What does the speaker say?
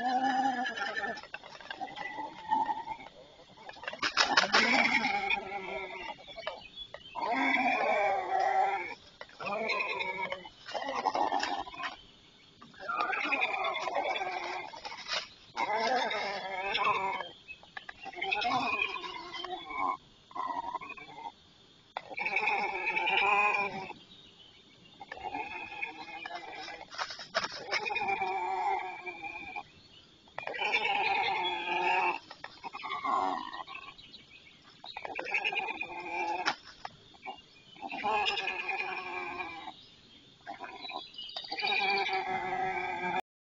Yeah.